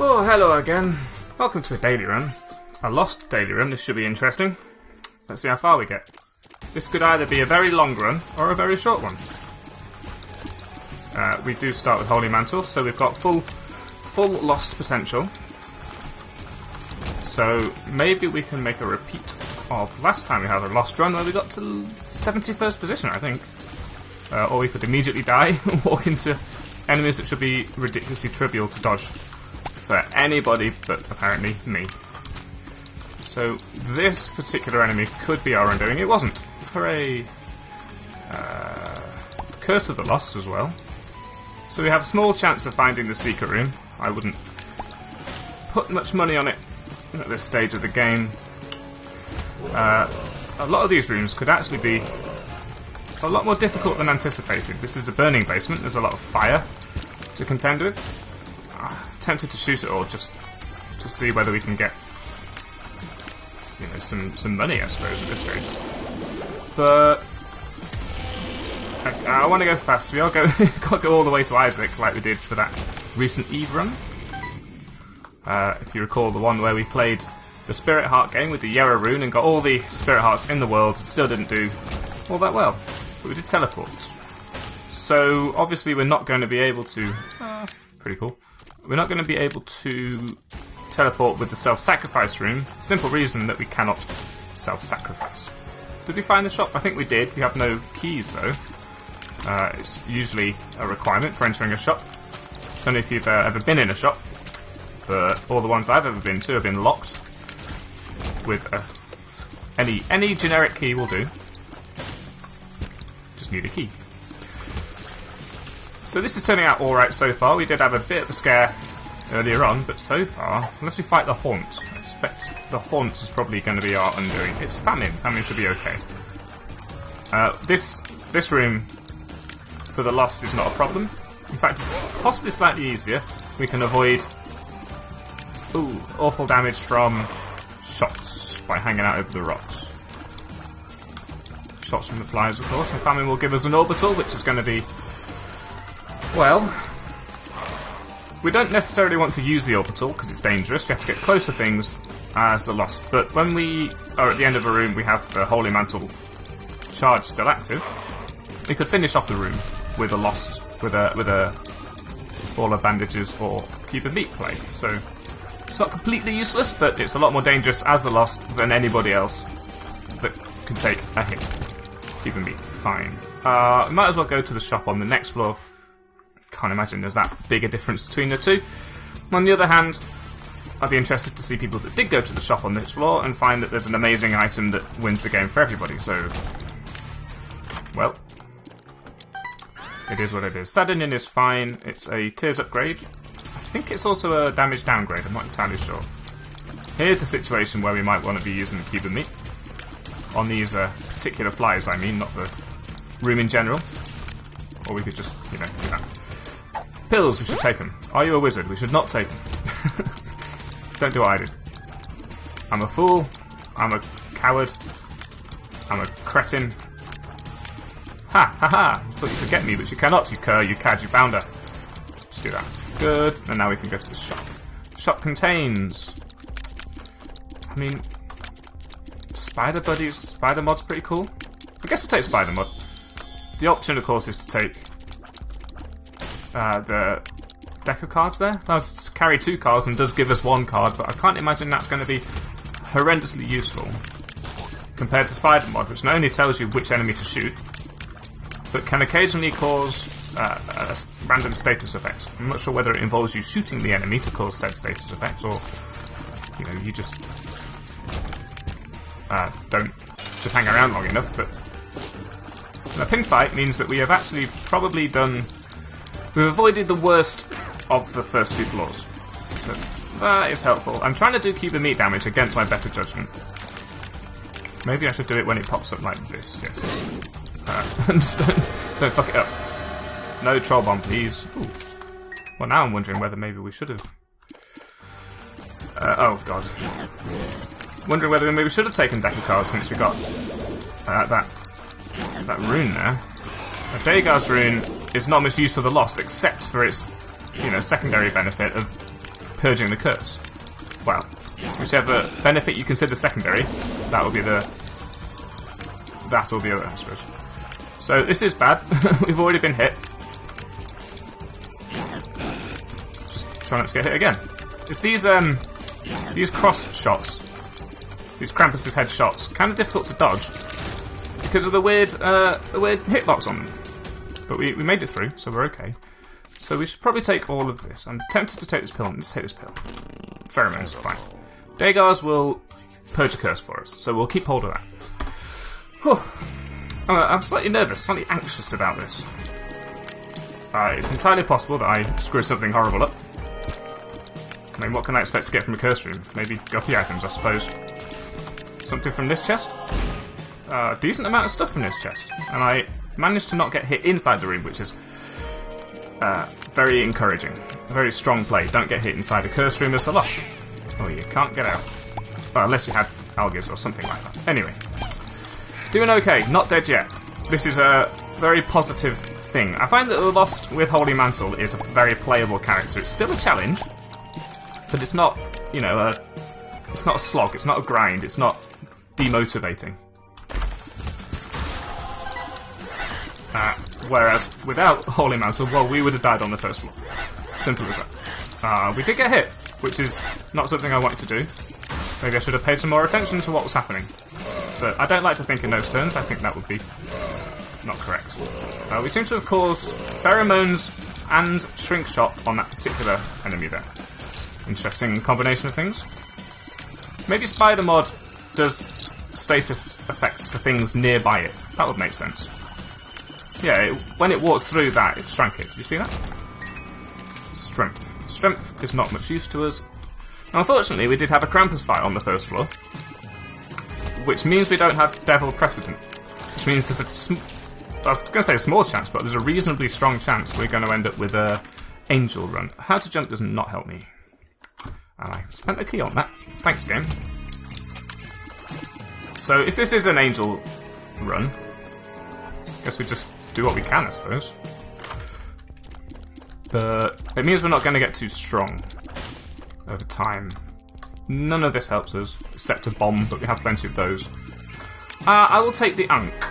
Oh, hello again. Welcome to a daily run. A lost daily run. This should be interesting. Let's see how far we get. This could either be a very long run or a very short one. Uh, we do start with Holy Mantle, so we've got full, full lost potential. So maybe we can make a repeat of last time we had a lost run where we got to 71st position, I think. Uh, or we could immediately die and walk into enemies that should be ridiculously trivial to dodge for anybody but apparently me. So this particular enemy could be our undoing. It wasn't. Hooray! Uh, Curse of the Lost as well. So we have a small chance of finding the secret room. I wouldn't put much money on it at this stage of the game. Uh, a lot of these rooms could actually be a lot more difficult than anticipated. This is a burning basement. There's a lot of fire to contend with. Tempted to shoot it all just to see whether we can get you know some some money, I suppose, at this stage. But I, I want to go fast. We all go got go all the way to Isaac like we did for that recent Eve run. Uh, if you recall the one where we played the Spirit Heart game with the Jera rune and got all the Spirit Hearts in the world, still didn't do all that well. But we did teleport. So obviously we're not going to be able to. Uh, pretty cool. We're not going to be able to teleport with the self-sacrifice room. The simple reason that we cannot self-sacrifice. Did we find the shop? I think we did. We have no keys though. Uh, it's usually a requirement for entering a shop. I don't know if you've uh, ever been in a shop, but all the ones I've ever been to have been locked with a, any any generic key will do. Just need a key. So this is turning out alright so far. We did have a bit of a scare earlier on, but so far, unless we fight the Haunt, I expect the Haunt is probably going to be our undoing. It's Famine. Famine should be okay. Uh, this this room for the Lost is not a problem. In fact, it's possibly slightly easier. We can avoid ooh, awful damage from shots by hanging out over the rocks. Shots from the flies, of course, and Famine will give us an orbital, which is going to be well, we don't necessarily want to use the orbital because it's dangerous. We have to get close to things as the Lost. But when we are at the end of a room, we have the Holy Mantle charge still active. We could finish off the room with a Lost, with a with a ball of bandages or cube of meat play. So it's not completely useless, but it's a lot more dangerous as the Lost than anybody else that can take a hit. Cube of meat, fine. Uh, might as well go to the shop on the next floor can't imagine there's that big a difference between the two. On the other hand, I'd be interested to see people that did go to the shop on this floor and find that there's an amazing item that wins the game for everybody. So, well, it is what it is. Sad Onion is fine. It's a tears upgrade. I think it's also a damage downgrade. I'm not entirely sure. Here's a situation where we might want to be using the cube meat on these uh, particular flies. I mean, not the room in general. Or we could just, you know, do that. Pills, we should take them. Are you a wizard? We should not take them. Don't do what I did. I'm a fool. I'm a coward. I'm a cretin. Ha ha ha! Thought you could get me, but you cannot, you cur, you cad, you bounder. Let's do that. Good. And now we can go to the shop. Shop contains. I mean, Spider Buddies, Spider Mod's pretty cool. I guess we'll take Spider Mod. The option, of course, is to take uh, the deck of cards there. Does carry two cards and does give us one card, but I can't imagine that's going to be horrendously useful compared to Spider Mod, which not only tells you which enemy to shoot, but can occasionally cause uh, a random status effect. I'm not sure whether it involves you shooting the enemy to cause said status effect, or you know you just uh, don't just hang around long enough. But a pin fight means that we have actually probably done We've avoided the worst of the first two floors. So that is helpful. I'm trying to do keep the meat damage against my better judgment. Maybe I should do it when it pops up like this, yes. Uh, don't, don't fuck it up. No troll bomb, please. Ooh. Well, now I'm wondering whether maybe we should have... Uh, oh, God. Wondering whether maybe we should have taken cards since we got uh, that that rune there. A Dagaz rune is not much use for the Lost, except for its, you know, secondary benefit of purging the curse. Well, whichever benefit you consider secondary, that will be the that will be the other, I suppose. So this is bad. We've already been hit. Just try not to get hit again. It's these um these cross shots, these Krampus's head shots, kind of difficult to dodge because of the weird uh, the weird hitbox on them. But we, we made it through, so we're okay. So we should probably take all of this. I'm tempted to take this pill. Let's take this pill. Pheromones fine. Dagaz will purge a curse for us, so we'll keep hold of that. Whew. Uh, I'm slightly nervous, slightly anxious about this. Uh, it's entirely possible that I screw something horrible up. I mean, what can I expect to get from a curse room? Maybe guppy items, I suppose. Something from this chest? A uh, decent amount of stuff from this chest. And I managed to not get hit inside the room, which is uh, very encouraging. Very strong play. Don't get hit inside a curse room as the loss. Oh, you can't get out. Well, unless you had Algiz or something like that. Anyway. Doing okay. Not dead yet. This is a very positive thing. I find that the Lost with Holy Mantle is a very playable character. It's still a challenge, but it's not, you know, a, it's not a slog. It's not a grind. It's not demotivating. Uh, whereas without Holy Mantle, well, we would have died on the first floor. Simple as that. Uh, we did get hit, which is not something I wanted to do. Maybe I should have paid some more attention to what was happening. But I don't like to think in those terms. I think that would be not correct. Uh, we seem to have caused pheromones and shrink shot on that particular enemy there. Interesting combination of things. Maybe Spider Mod does status effects to things nearby it. That would make sense. Yeah, it, when it walks through that, it shrank it. Do you see that? Strength. Strength is not much use to us. Now, unfortunately, we did have a Krampus fight on the first floor, which means we don't have Devil Precedent. Which means there's a I was going to say a small chance, but there's a reasonably strong chance we're going to end up with a Angel run. How to jump does not help me. And I spent a key on that. Thanks, game. So if this is an Angel run, I guess we just do what we can, I suppose. But it means we're not going to get too strong over time. None of this helps us, except a bomb, but we have plenty of those. Uh, I will take the Ankh.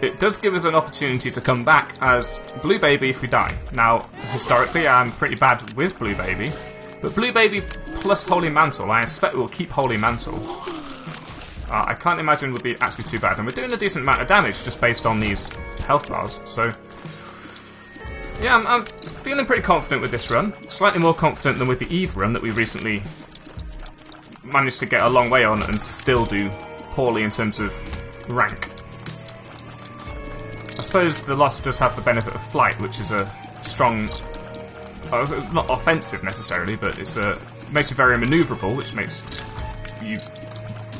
It does give us an opportunity to come back as Blue Baby if we die. Now, historically, I'm pretty bad with Blue Baby, but Blue Baby plus Holy Mantle, I expect we'll keep Holy Mantle. Uh, I can't imagine it would be actually too bad, and we're doing a decent amount of damage just based on these health bars, so... Yeah, I'm, I'm feeling pretty confident with this run. Slightly more confident than with the Eve run that we recently managed to get a long way on and still do poorly in terms of rank. I suppose the loss does have the benefit of flight, which is a strong, uh, not offensive necessarily, but it's a makes you very manoeuvrable, which makes you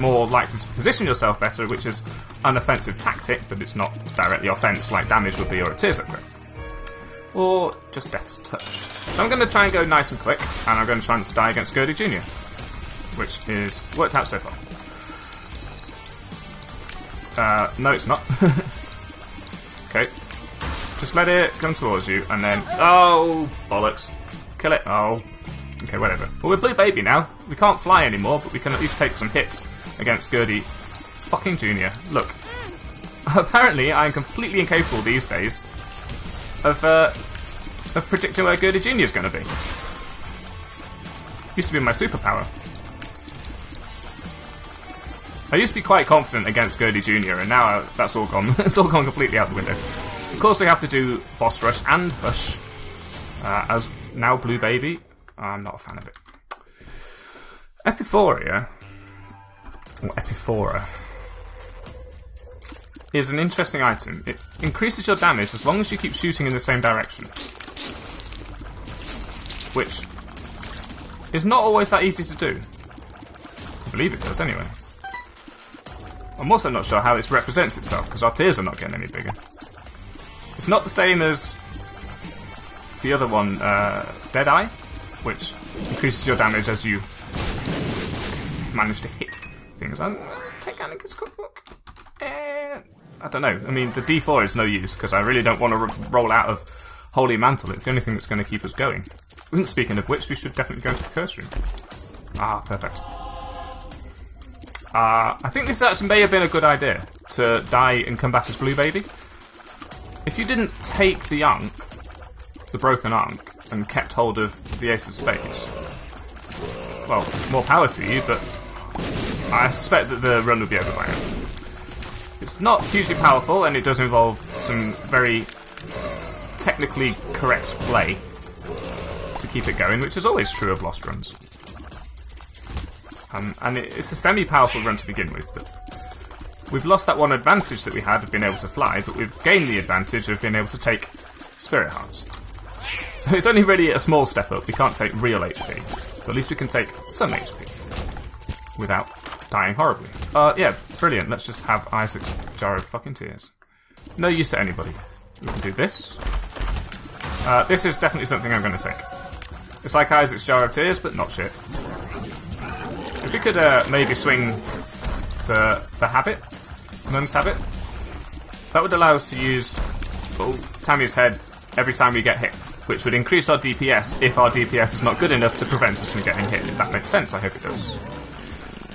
more likely to position yourself better, which is an offensive tactic, but it's not directly offense like damage would be or a tears upgrade. Or just death's touch. So I'm going to try and go nice and quick, and I'm going to try and die against Gurdy Jr., which is worked out so far. Uh, no, it's not. okay. Just let it come towards you, and then... Oh, bollocks. Kill it. Oh. Okay, whatever. Well, we're Blue Baby now. We can't fly anymore, but we can at least take some hits against Gurdy fucking Junior. Look, apparently I'm completely incapable these days of uh, of predicting where Gurdy Junior is going to be. Used to be my superpower. I used to be quite confident against Gurdy Jr., and now uh, that's all gone. it's all gone completely out the window. Of course, we have to do Boss Rush and Hush uh, as now Blue Baby. I'm not a fan of it. Epiphoria or Epiphora, is an interesting item. It increases your damage as long as you keep shooting in the same direction. Which is not always that easy to do. I believe it does, anyway. I'm also not sure how this represents itself, because our tears are not getting any bigger. It's not the same as the other one, uh, Deadeye, which increases your damage as you manage to hit things. I take Anarchist cookbook. Eh, I don't know. I mean, the D4 is no use because I really don't want to roll out of Holy Mantle. It's the only thing that's going to keep us going. Speaking of which, we should definitely go into the curse room. Ah, perfect. Uh, I think this actually may have been a good idea to die and come back as Blue Baby. If you didn't take the Ankh, the broken Ankh, and kept hold of the Ace of Spades, well, more power to you, but I suspect that the run will be over by now. It's not hugely powerful, and it does involve some very technically correct play to keep it going, which is always true of Lost runs. Um, and it, it's a semi-powerful run to begin with, but we've lost that one advantage that we had of being able to fly, but we've gained the advantage of being able to take Spirit Hearts. So it's only really a small step up. We can't take real HP, but at least we can take some HP without dying horribly. Uh, yeah, brilliant. Let's just have Isaac's jar of fucking tears. No use to anybody. We can do this. Uh, this is definitely something I'm going to take. It's like Isaac's jar of tears, but not shit. If we could uh, maybe swing the the habit, Nun's habit, that would allow us to use oh, Tammy's head every time we get hit, which would increase our DPS if our DPS is not good enough to prevent us from getting hit. If that makes sense, I hope it does.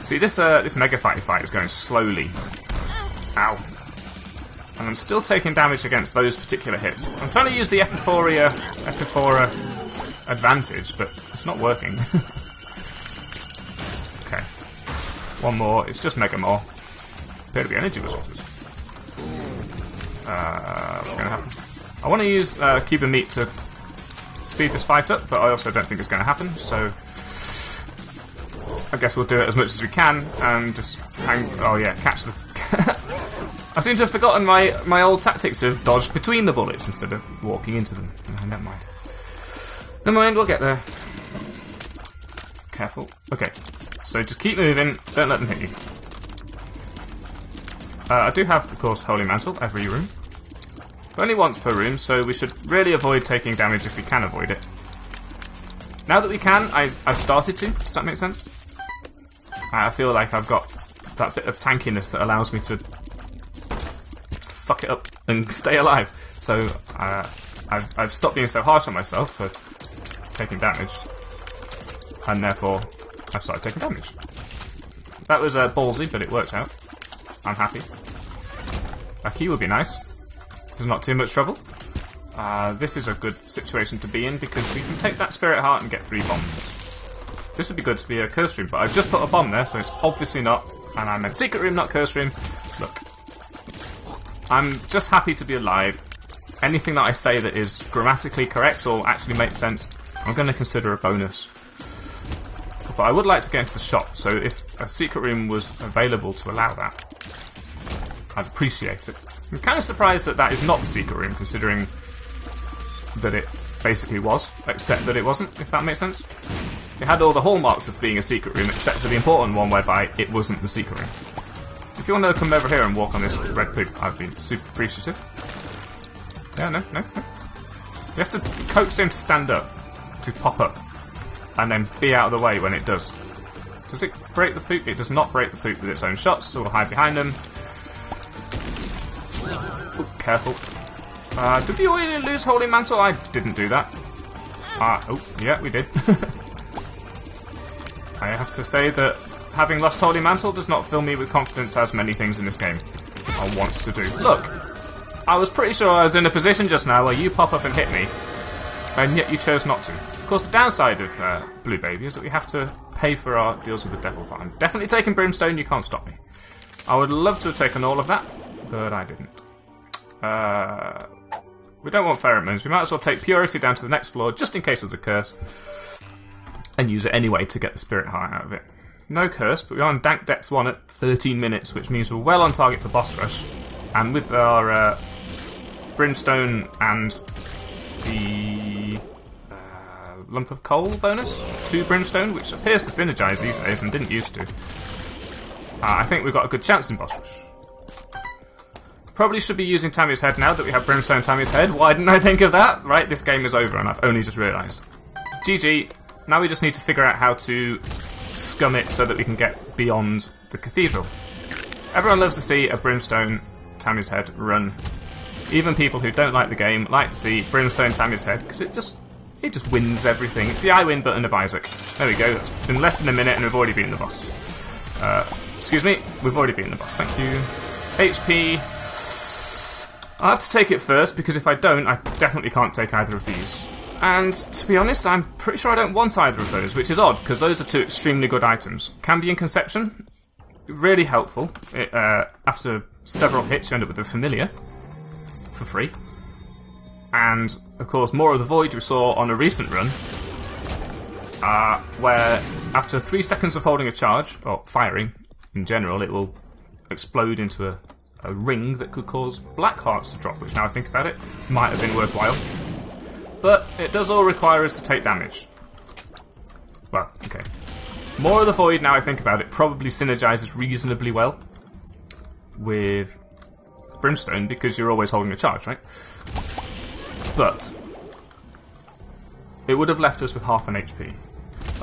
See, this uh, this mega fighty fight is going slowly. Ow. And I'm still taking damage against those particular hits. I'm trying to use the Epiphoria, Epiphora advantage, but it's not working. Okay. One more. It's just Mega Maw. Appear to be energy resources. Uh, what's going to happen? I want to use uh, Cube of Meat to speed this fight up, but I also don't think it's going to happen, so... I guess we'll do it as much as we can, and just hang... Oh yeah, catch the... I seem to have forgotten my, my old tactics of dodge between the bullets instead of walking into them. Never mind. Never mind, we'll get there. Careful. Okay, so just keep moving, don't let them hit you. Uh, I do have, of course, Holy Mantle every room. But only once per room, so we should really avoid taking damage if we can avoid it. Now that we can, I, I've started to. Does that make sense? I feel like I've got that bit of tankiness that allows me to fuck it up and stay alive. So uh, I've, I've stopped being so harsh on myself for taking damage. And therefore, I've started taking damage. That was uh, ballsy, but it worked out. I'm happy. A key would be nice. There's not too much trouble. Uh, this is a good situation to be in because we can take that Spirit Heart and get three bombs. This would be good to be a Curse Room, but I've just put a bomb there, so it's obviously not. And I'm in Secret Room, not Curse Room. Look. I'm just happy to be alive. Anything that I say that is grammatically correct or actually makes sense, I'm going to consider a bonus. But I would like to get into the shop, so if a secret room was available to allow that, I'd appreciate it. I'm kind of surprised that that is not the secret room, considering that it basically was, except that it wasn't, if that makes sense. It had all the hallmarks of being a secret room, except for the important one whereby it wasn't the secret room. If you want to come over here and walk on this red poop, I'd be super appreciative. Yeah, no, no, no. You have to coax him to stand up, to pop up and then be out of the way when it does. Does it break the poop? It does not break the poop with its own shots, so we'll hide behind them. Ooh, careful. Uh, did we already lose Holy Mantle? I didn't do that. Ah, oh, yeah, we did. I have to say that having lost Holy Mantle does not fill me with confidence as many things in this game I wants to do. Look, I was pretty sure I was in a position just now where you pop up and hit me, and yet you chose not to. Of course, the downside of uh, Blue Baby is that we have to pay for our deals with the devil, but I'm definitely taking Brimstone, you can't stop me. I would love to have taken all of that, but I didn't. Uh, we don't want pheromones, we might as well take Purity down to the next floor, just in case there's a curse, and use it anyway to get the Spirit Heart out of it. No curse, but we're on Dank Depths 1 at 13 minutes, which means we're well on target for boss rush, and with our uh, Brimstone and the lump of coal bonus to Brimstone, which appears to synergize these days and didn't used to. Uh, I think we've got a good chance in boss rush. Probably should be using Tammy's head now that we have Brimstone Tammy's head. Why didn't I think of that? Right, this game is over and I've only just realised. GG. Now we just need to figure out how to scum it so that we can get beyond the cathedral. Everyone loves to see a Brimstone Tammy's head run. Even people who don't like the game like to see Brimstone Tammy's head because it just it just wins everything. It's the I win button of Isaac. There we go. It's been less than a minute and we've already beaten the boss. Uh, excuse me, we've already beaten the boss. Thank you. HP. I'll have to take it first because if I don't, I definitely can't take either of these. And to be honest, I'm pretty sure I don't want either of those, which is odd because those are two extremely good items. Cambion Conception, really helpful. It, uh, after several hits, you end up with a familiar for free. And of course, Maw of the Void we saw on a recent run, uh, where after three seconds of holding a charge or firing in general, it will explode into a a ring that could cause black hearts to drop, which now I think about it, might have been worthwhile. But it does all require us to take damage. Well, okay. Maw of the Void, now I think about it, probably synergizes reasonably well with Brimstone because you're always holding a charge, right? But it would have left us with half an HP.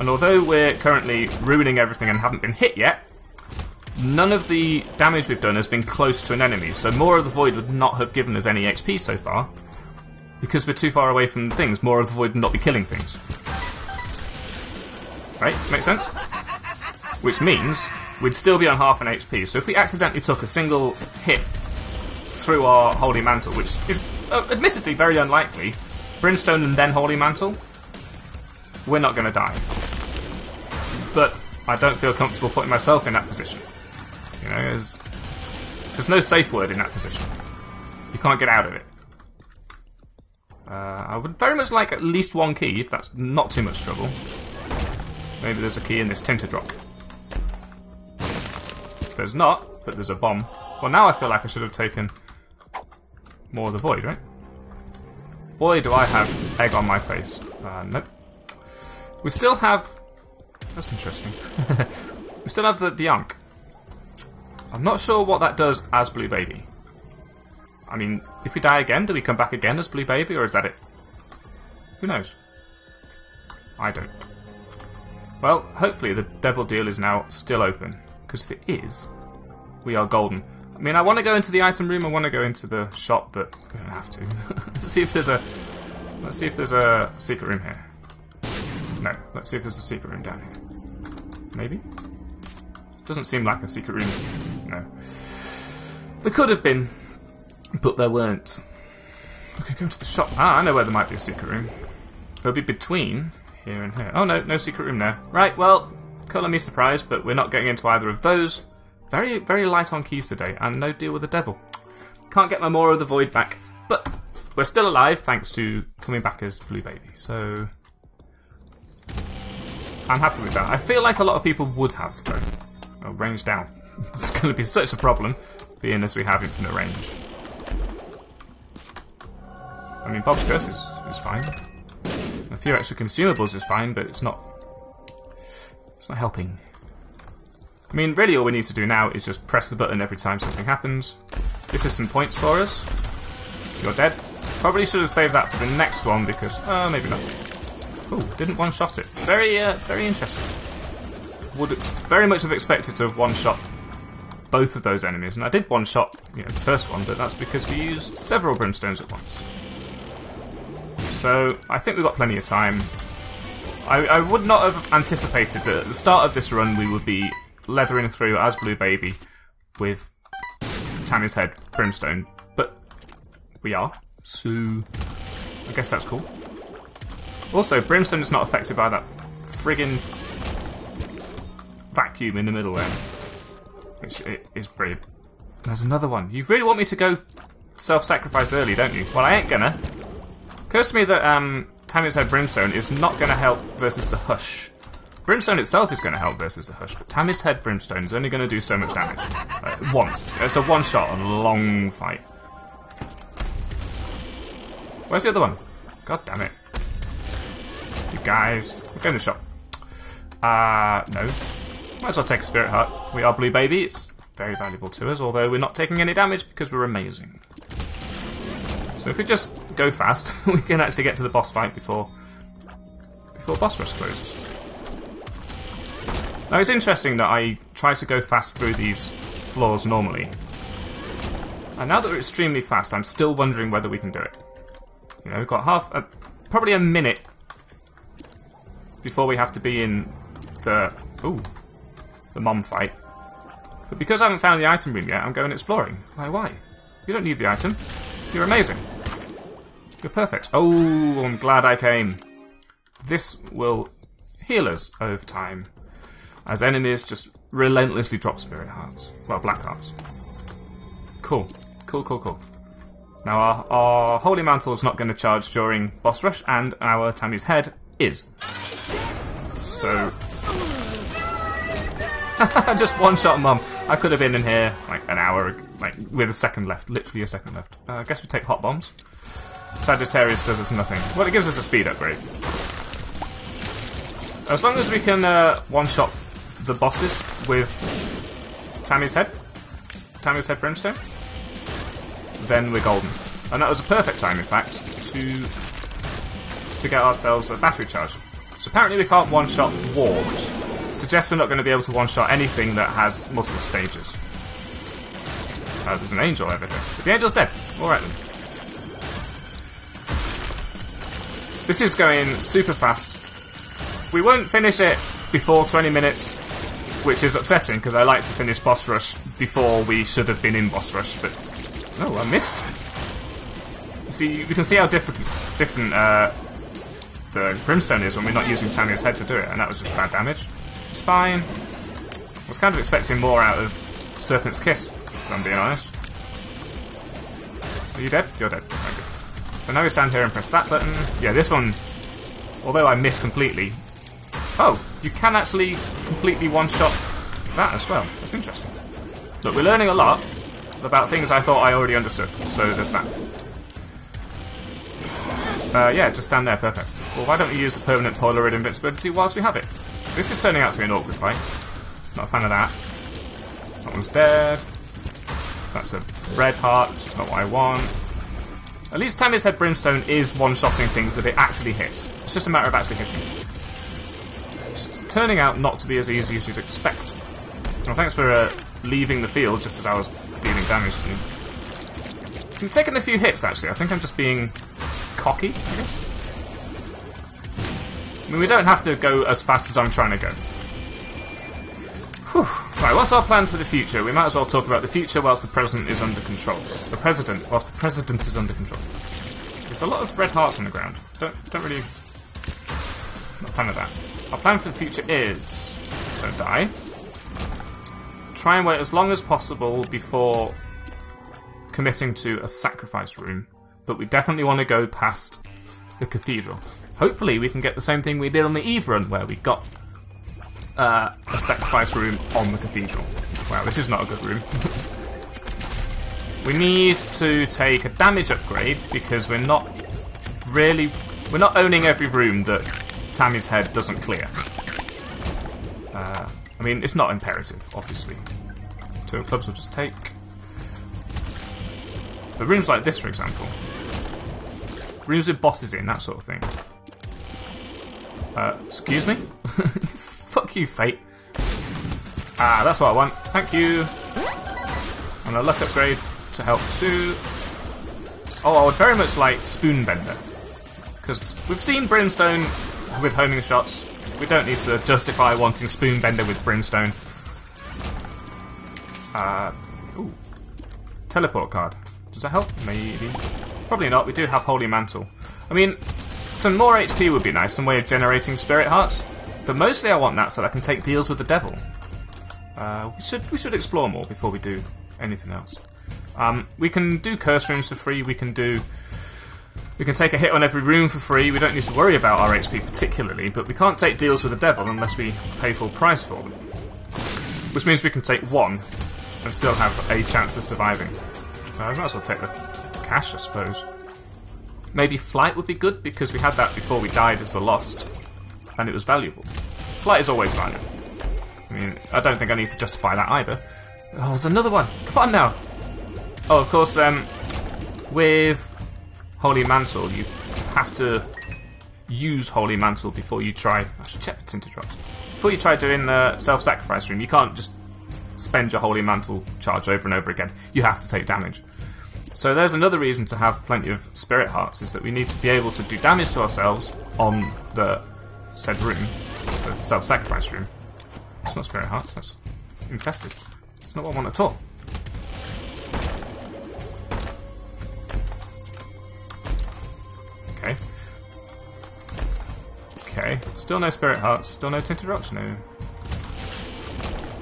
And although we're currently ruining everything and haven't been hit yet, none of the damage we've done has been close to an enemy, so Maw of the Void would not have given us any XP so far. Because we're too far away from the things, Maw of the Void would not be killing things. Right? Makes sense? Which means we'd still be on half an HP, so if we accidentally took a single hit through our Holy Mantle, which is uh, admittedly very unlikely, Brimstone and then Holy Mantle, we're not going to die. But I don't feel comfortable putting myself in that position. You know, there's, there's no safe word in that position. You can't get out of it. Uh, I would very much like at least one key, if that's not too much trouble. Maybe there's a key in this tinted rock. There's not, but there's a bomb. Well, now I feel like I should have taken Maw of the Void, right? Boy, do I have egg on my face. Uh, nope. We still have... That's interesting. we still have the, the Ankh. I'm not sure what that does as Blue Baby. I mean, if we die again, do we come back again as Blue Baby, or is that it? Who knows? I don't. Well, hopefully the Devil Deal is now still open, because if it is, we are golden. I mean, I want to go into the item room, I want to go into the shop, but we don't have to. let's see if there's a... Let's see if there's a secret room here. No, let's see if there's a secret room down here. Maybe? Doesn't seem like a secret room. No. There could have been, but there weren't. We could go to the shop. Ah, I know where there might be a secret room. It'll be between here and here. Oh no, no secret room there. Right, well, colour me surprised, but we're not getting into either of those. Very, very light on keys today, and no deal with the devil. Can't get my Maw of the Void back, but we're still alive thanks to coming back as Blue Baby, so... I'm happy with that. I feel like a lot of people would have, though. Oh, range down. it's going to be such a problem, being as we have infinite range. I mean, Bob's Curse is, is fine. A few extra consumables is fine, but it's not... It's not helping. I mean, really all we need to do now is just press the button every time something happens. This is some points for us. You're dead. Probably should have saved that for the next one because... Uh, maybe not. Oh, didn't one-shot it. Very, uh, very interesting would very much have expected to have one-shot both of those enemies, and I did one-shot you know, the first one, but that's because we used several brimstones at once. So I think we've got plenty of time. I, I would not have anticipated that at the start of this run we would be leathering through as Blue Baby with Tammy's Head Brimstone, but we are, so I guess that's cool. Also, Brimstone is not affected by that friggin' vacuum in the middle there. Which is brilliant. There's another one. You really want me to go self-sacrifice early, don't you? Well, I ain't gonna. Occurs to me that um, Tammy's Head Brimstone is not going to help versus the Hush. Brimstone itself is going to help versus the Hush, but Tammy's Head Brimstone is only going to do so much damage. Uh, once. It's a one-shot on a long fight. Where's the other one? God damn it. You guys. Go in the shop. Uh, no. Might as well take a Spirit Heart. We are Blue Baby. It's very valuable to us, although we're not taking any damage because we're amazing. So if we just go fast, we can actually get to the boss fight before before boss rush closes. Now it's interesting that I try to go fast through these floors normally. And now that we're extremely fast, I'm still wondering whether we can do it. You know, we've got half, a, probably a minute before we have to be in the ooh the mom fight. But because I haven't found the item room yet, I'm going exploring. Why? Why? You don't need the item. You're amazing. You're perfect. Oh, I'm glad I came. This will heal us over time, as enemies just relentlessly drop spirit hearts. Well, black hearts. Cool. Cool, cool, cool. Now, our, our Holy Mantle is not going to charge during boss rush, and our Tammy's Head is. So. Just one shot, Mum. I could have been in here like an hour, like with a second left, literally a second left. Uh, I guess we take hot bombs. Sagittarius does us nothing. Well, it gives us a speed upgrade. As long as we can uh, one shot the bosses with Tammy's Head, Tammy's Head Brimstone, then we're golden. And that was a perfect time, in fact, to to get ourselves a battery charge. So apparently we can't one-shot war, which suggests we're not going to be able to one-shot anything that has multiple stages. Uh, there's an angel over here. But the angel's dead. Alright then. This is going super fast. We won't finish it before 20 minutes, which is upsetting because I like to finish boss rush before we should have been in boss rush, but Oh, I missed. See, you can see how different different uh, the Brimstone is when we're not using Tanya's head to do it, and that was just bad damage. It's fine. I was kind of expecting more out of Serpent's Kiss, if I'm being honest. Are you dead? You're dead. So now we stand here and press that button. Yeah, this one, although I missed completely. Oh, you can actually completely one-shot that as well. That's interesting. Look, we're learning a lot, about things I thought I already understood. So there's that. Uh, yeah, just stand there, perfect. Well, why don't we use the permanent Polaroid invincibility whilst we have it? This is turning out to be an awkward fight. Not a fan of that. That one's dead. That's a red heart, which is not what I want. At least Tammy's Head Brimstone is one-shotting things that it actually hits. It's just a matter of actually hitting. It's turning out not to be as easy as you'd expect. Well, thanks for uh, leaving the field just as I was dealing damage to you. I'm taking a few hits, actually. I think I'm just being cocky, I guess. I mean, we don't have to go as fast as I'm trying to go. Whew. Right, what's our plan for the future? We might as well talk about the future whilst the president is under control. The president, whilst the president is under control. There's a lot of red hearts on the ground. Don't, don't really... Not a fan of that. Our plan for the future is... Don't die try and wait as long as possible before committing to a sacrifice room, but we definitely want to go past the cathedral. Hopefully, we can get the same thing we did on the Eve run, where we got uh, a sacrifice room on the cathedral. Wow, this is not a good room. we need to take a damage upgrade because we're not really we're not owning every room that Tammy's head doesn't clear. Uh, I mean, it's not imperative, obviously. Two clubs will just take. But rooms like this, for example. Rooms with bosses in, that sort of thing. Uh, excuse me? Fuck you, Fate. Ah, that's what I want. Thank you. And a luck upgrade to help too. Oh, I would very much like Spoonbender. Because we've seen Brimstone with homing shots, we don't need to justify wanting Spoonbender with Brimstone. Uh, ooh. Teleport card. Does that help? Maybe. Probably not. We do have Holy Mantle. I mean, some more HP would be nice, some way of generating Spirit Hearts. But mostly I want that so that I can take deals with the devil. Uh, we should we should explore more before we do anything else. Um, we can do curse rooms for free. We can do we can take a hit on every room for free, we don't need to worry about our HP particularly, but we can't take deals with the devil unless we pay full price for them. Which means we can take one and still have a chance of surviving. Uh, I might as well take the cash, I suppose. Maybe flight would be good because we had that before we died as the lost, and it was valuable. Flight is always valuable. I mean, I don't think I need to justify that either. Oh, there's another one. Come on now. Oh, of course, um, with Holy Mantle, you have to use Holy Mantle before you try. I should check for Tinted Rocks. Before you try doing the self sacrifice room, you can't just spend your Holy Mantle charge over and over again. You have to take damage. So there's another reason to have plenty of Spirit Hearts, is that we need to be able to do damage to ourselves on the said room, the self-sacrifice room. It's not Spirit Hearts, that's infested. It's not what I want at all. Okay. Okay, still no Spirit Hearts, still no Tinted Rocks, no.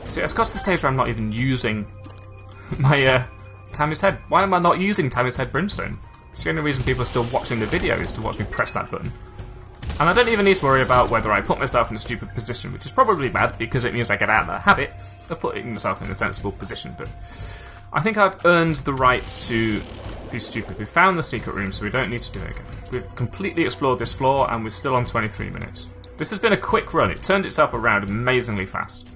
See, it's got to the stage where I'm not even using my uh, Tammy's Head. Why am I not using Tammy's Head Brimstone? It's the only reason people are still watching the video is to watch me press that button. And I don't even need to worry about whether I put myself in a stupid position, which is probably bad because it means I get out of the habit of putting myself in a sensible position. But I think I've earned the right to be stupid. We found the secret room, so we don't need to do it again. We've completely explored this floor, and we're still on 23 minutes. This has been a quick run. It turned itself around amazingly fast.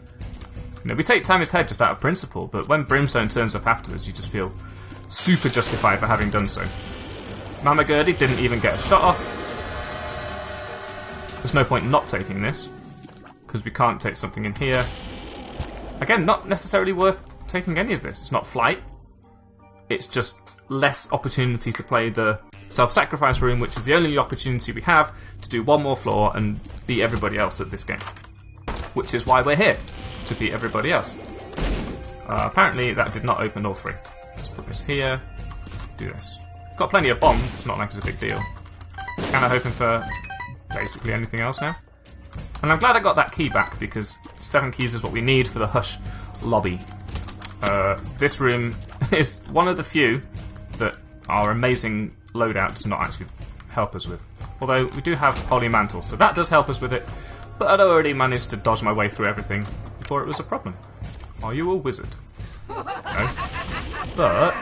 You know, we take Tammy's head just out of principle, but when Brimstone turns up afterwards, you just feel super justified for having done so. Mama Gurdy didn't even get a shot off. There's no point not taking this, because we can't take something in here. Again, not necessarily worth taking any of this. It's not flight. It's just less opportunity to play the self-sacrifice room, which is the only opportunity we have to do one more floor and beat everybody else at this game. Which is why we're here, to beat everybody else. Uh, apparently that did not open all three. Let's put this here, do this. Got plenty of bombs, it's not like it's a big deal. Kinda hoping for basically anything else now. And I'm glad I got that key back because seven keys is what we need for the Hush lobby. Uh, this room is one of the few that our amazing loadout does not actually help us with. Although we do have Holy Mantle, so that does help us with it. But I'd already managed to dodge my way through everything before it was a problem. Are you a wizard? No. But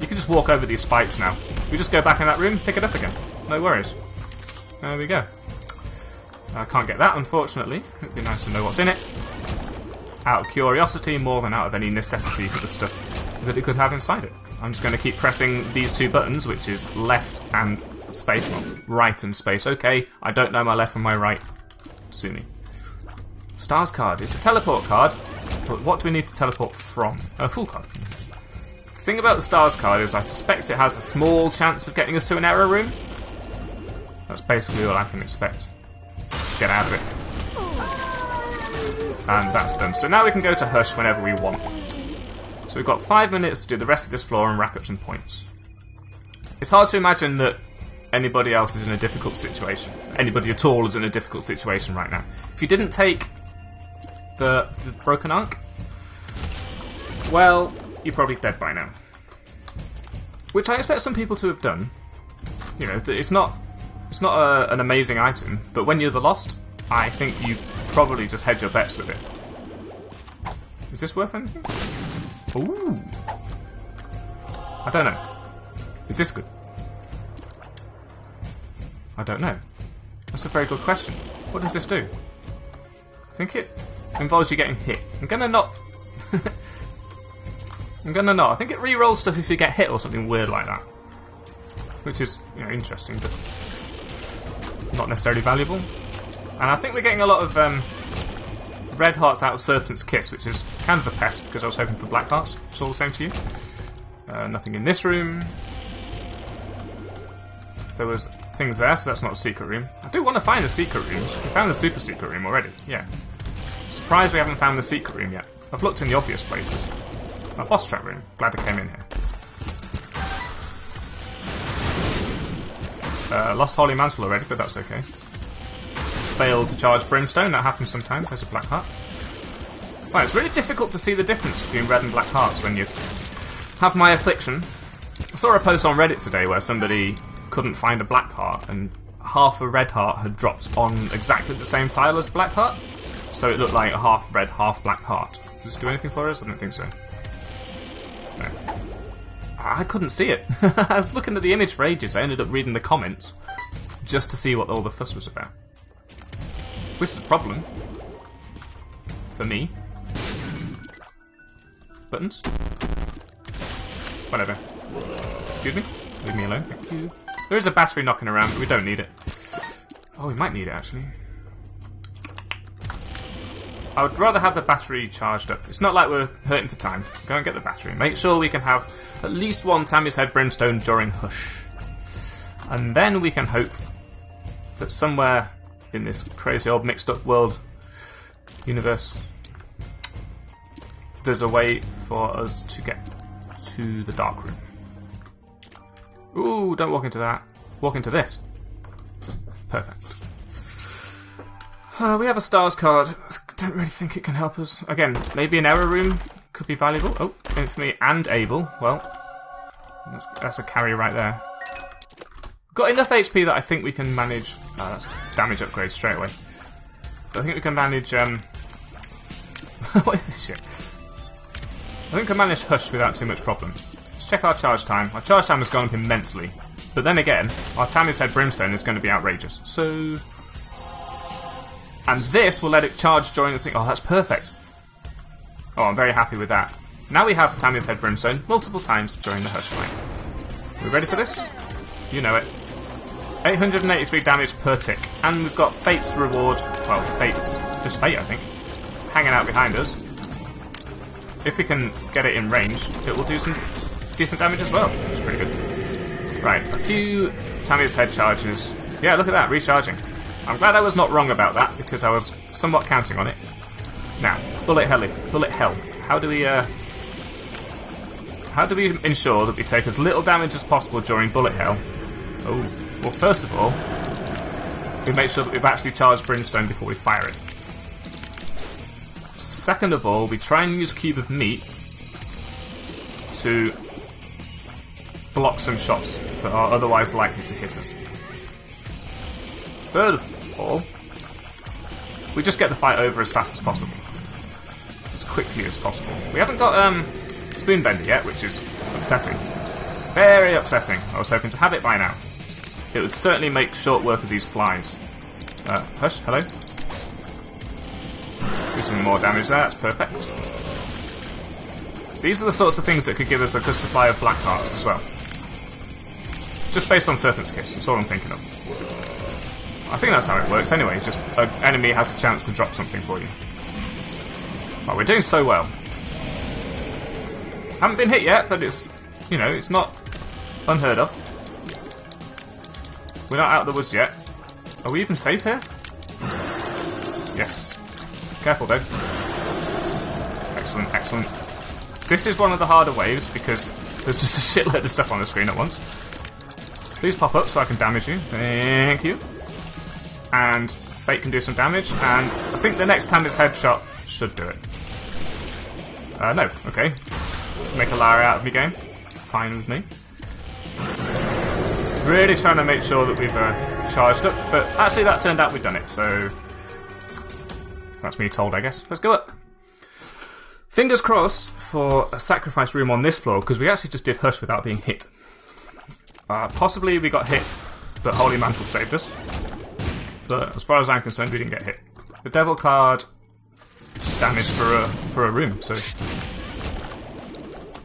you can just walk over these spikes now. We just go back in that room, pick it up again. No worries. There we go. I can't get that, unfortunately. It'd be nice to know what's in it. Out of curiosity more than out of any necessity for the stuff that it could have inside it. I'm just going to keep pressing these two buttons, which is left and space, right and space. Okay, I don't know my left from my right. Sue me. Stars card. It's a teleport card, but what do we need to teleport from? A full card. The thing about the stars card is I suspect it has a small chance of getting us to an error room. That's basically all I can expect to get out of it. And that's done. So now we can go to Hush whenever we want. So we've got five minutes to do the rest of this floor and rack up some points. It's hard to imagine that anybody else is in a difficult situation. Anybody at all is in a difficult situation right now. If you didn't take the, the broken Ankh, well, you're probably dead by now. Which I expect some people to have done. You know, it's not it's not a, an amazing item, but when you're the lost, I think you probably just hedge your bets with it. Is this worth anything? Ooh. I don't know. Is this good? I don't know. That's a very good question. What does this do? I think it involves you getting hit. I'm gonna not. I'm gonna not. I think it re-rolls stuff if you get hit or something weird like that. Which is, you know, interesting, but not necessarily valuable. And I think we're getting a lot of um, red hearts out of Serpent's Kiss, which is kind of a pest because I was hoping for black hearts. It's all the same to you. Uh, nothing in this room. There was things there, so that's not a secret room. I do want to find the secret rooms. We found the super secret room already, yeah. Surprised we haven't found the secret room yet. I've looked in the obvious places. A boss trap room. Glad I came in here. Uh, lost Holy Mantle already, but that's okay. Failed to charge Brimstone, that happens sometimes, there's a Black Heart. Well, it's really difficult to see the difference between red and black hearts when you have my affliction. I saw a post on Reddit today where somebody couldn't find a black heart and half a red heart had dropped on exactly the same tile as black heart. So it looked like a half red, half black heart. Does this do anything for us? I don't think so. No. I couldn't see it. I was looking at the image for ages. I ended up reading the comments just to see what all the fuss was about. Which is a problem. For me. Buttons? Whatever. Excuse me? Leave me alone, thank you. There is a battery knocking around, but we don't need it. Oh, we might need it, actually. I would rather have the battery charged up. It's not like we're hurting for time. Go and get the battery. Make sure we can have at least one Tammy's Head Brimstone during Hush. And then we can hope that somewhere in this crazy old mixed up world universe. There's a way for us to get to the dark room. Ooh, don't walk into that. Walk into this. Perfect. Uh, we have a stars card. I don't really think it can help us. Again, maybe an error room could be valuable. Oh, infamy and Abel. Well, that's, that's a carry right there. Got enough HP that I think we can manage. Oh, that's damage upgrade straight away. I think we can manage. Um, what is this shit? I think we can manage Hush without too much problem. Let's check our charge time. Our charge time has gone up immensely. But then again, our Tammy's Head Brimstone is going to be outrageous. So. And this will let it charge during the thing. Oh, that's perfect. Oh, I'm very happy with that. Now we have Tammy's Head Brimstone multiple times during the Hush fight. We ready for this? You know it. 883 damage per tick. And we've got Fate's reward. Well, Fate's. just Fate, I think. Hanging out behind us. If we can get it in range, it will do some decent damage as well. It's pretty good. Right, a few Tammy's head charges. Yeah, look at that, recharging. I'm glad I was not wrong about that, because I was somewhat counting on it. Now, Bullet Hell. Bullet Hell. How do we, uh... How do we ensure that we take as little damage as possible during Bullet Hell? Oh, well, first of all, we make sure that we've actually charged Brimstone before we fire it. Second of all, we try and use Cube of Meat to block some shots that are otherwise likely to hit us. Third of all, we just get the fight over as fast as possible. As quickly as possible. We haven't got um, Spoonbender yet, which is upsetting. Very upsetting. I was hoping to have it by now. It would certainly make short work of these flies. Uh, hush, hello. Do some more damage there, that's perfect. These are the sorts of things that could give us a good supply of black hearts as well. Just based on Serpent's Kiss, that's all I'm thinking of. I think that's how it works anyway, just an enemy has a chance to drop something for you. Oh, we're doing so well. Haven't been hit yet, but it's, you know, it's not unheard of. We're not out of the woods yet. Are we even safe here? Yes. Careful though. Excellent, excellent. This is one of the harder waves because there's just a shitload of stuff on the screen at once. Please pop up so I can damage you. Thank you. And Fate can do some damage, and I think the next time his headshot should do it. Uh, no, okay. Make a liar out of me game. Fine with me. Really trying to make sure that we've uh, charged up, but actually that turned out we've done it, so... That's me told, I guess. Let's go up. Fingers crossed for a sacrifice room on this floor, because we actually just did Hush without being hit. Uh, possibly we got hit, but Holy Mantle saved us. But as far as I'm concerned, we didn't get hit. The Devil card just damage for a, for a room, so...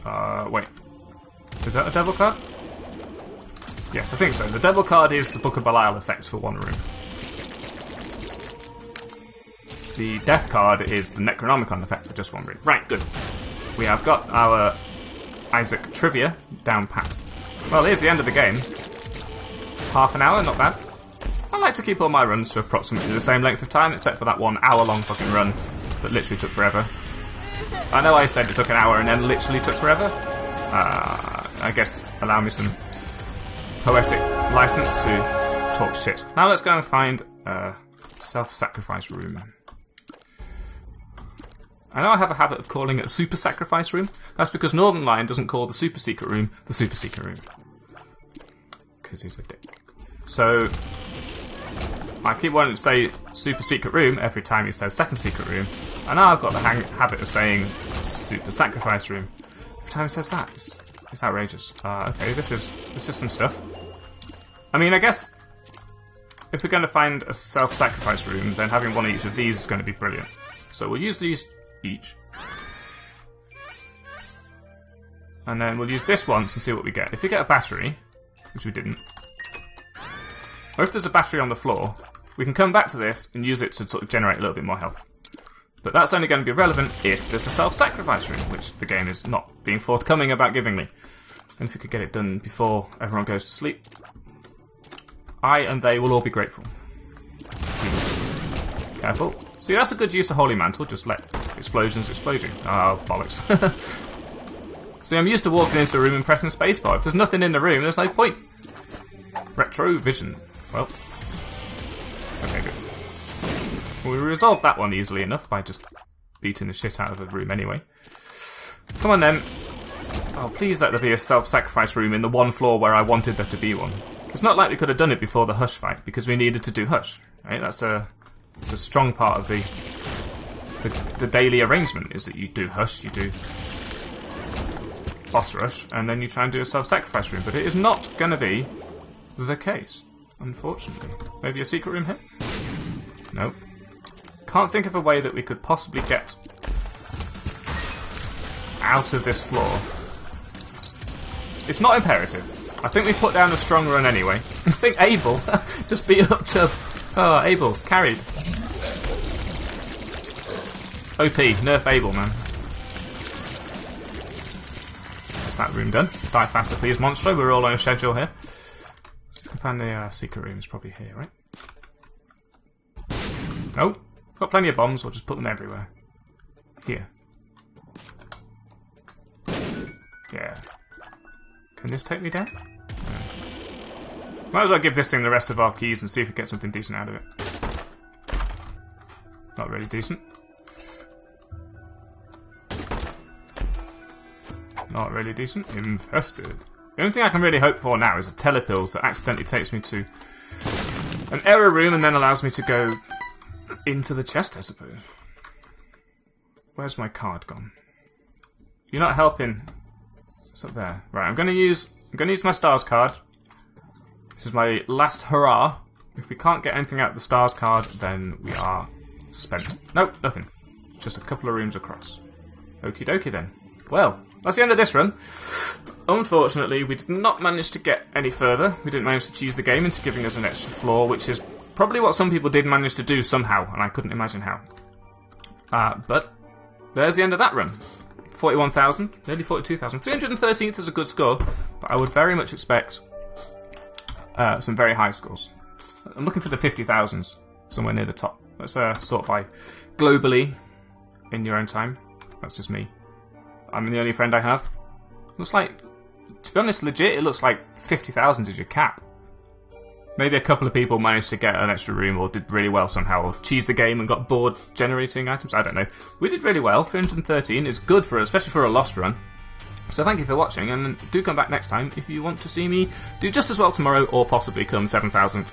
Uh, wait. Is that a Devil card? Yes, I think so. The Devil card is the Book of Belial effect for one room. The Death card is the Necronomicon effect for just one room. Right, good. We have got our Isaac trivia down pat. Well, here's the end of the game. Half an hour, not bad. I like to keep all my runs to approximately the same length of time, except for that one hour-long fucking run that literally took forever. I know I said it took an hour and then literally took forever. Uh, I guess allow me some poetic license to talk shit. Now let's go and find a self-sacrifice room. I know I have a habit of calling it a super sacrifice room. That's because Northernlion doesn't call the super secret room the super secret room. Because he's a dick. So, I keep wanting to say super secret room every time he says second secret room. And now I've got the habit of saying super sacrifice room every time he says that. It's, it's outrageous. Uh, okay, this is this is some stuff. I mean, I guess if we're going to find a self-sacrifice room, then having one of each of these is going to be brilliant. So we'll use these each. And then we'll use this once and see what we get. If we get a battery, which we didn't, or if there's a battery on the floor, we can come back to this and use it to sort of generate a little bit more health. But that's only going to be relevant if there's a self-sacrifice room, which the game is not being forthcoming about giving me. And if we could get it done before everyone goes to sleep, I and they will all be grateful. Careful. See, that's a good use of Holy Mantle. Just let explosions explode you. Oh, ah, bollocks. See, I'm used to walking into a room and pressing spacebar. If there's nothing in the room, there's no point. Retro vision. Well. Okay, good. We resolved that one easily enough by just beating the shit out of the room anyway. Come on then. Oh, please let there be a self-sacrifice room in the one floor where I wanted there to be one. It's not like we could have done it before the Hush fight, because we needed to do Hush. Right? That's a, it's a strong part of the, the, the daily arrangement, is that you do Hush, you do boss rush, and then you try and do a self-sacrifice room. But it is not going to be the case, unfortunately. Maybe a secret room here? Nope. Can't think of a way that we could possibly get out of this floor. It's not imperative. I think we put down a strong run anyway. I think Abel just beat up to... Oh, Abel, carried. OP, nerf Abel, man. Is that room done. Die faster, please, Monstro. We're all on a schedule here. Find the uh, secret room is probably here, right? Oh, got plenty of bombs. I'll just put them everywhere. Here. Yeah. Can this take me down? Might as well give this thing the rest of our keys and see if we get something decent out of it. Not really decent. Not really decent. Infested. The only thing I can really hope for now is a telepills that accidentally takes me to an error room and then allows me to go into the chest, I suppose. Where's my card gone? You're not helping. It's up there. Right, I'm gonna use I'm gonna use my stars card. This is my last hurrah. If we can't get anything out of the stars card, then we are spent. Nope, nothing. Just a couple of rooms across. Okie dokie then. Well, that's the end of this run. Unfortunately, we did not manage to get any further. We didn't manage to cheese the game into giving us an extra floor, which is probably what some people did manage to do somehow, and I couldn't imagine how. Uh, but there's the end of that run. 41,000, nearly 42,000. 313th is a good score, but I would very much expect uh, some very high scores. I'm looking for the 50,000s, somewhere near the top. Let's uh, sort by globally in your own time. That's just me. I'm the only friend I have. Looks like, to be honest, legit, it looks like 50,000 is your cap. Maybe a couple of people managed to get an extra room or did really well somehow, or cheese the game and got bored generating items. I don't know. We did really well. 313 is good for, us, especially for a lost run. So thank you for watching, and do come back next time if you want to see me do just as well tomorrow, or possibly come 7000th.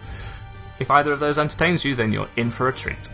If either of those entertains you, then you're in for a treat.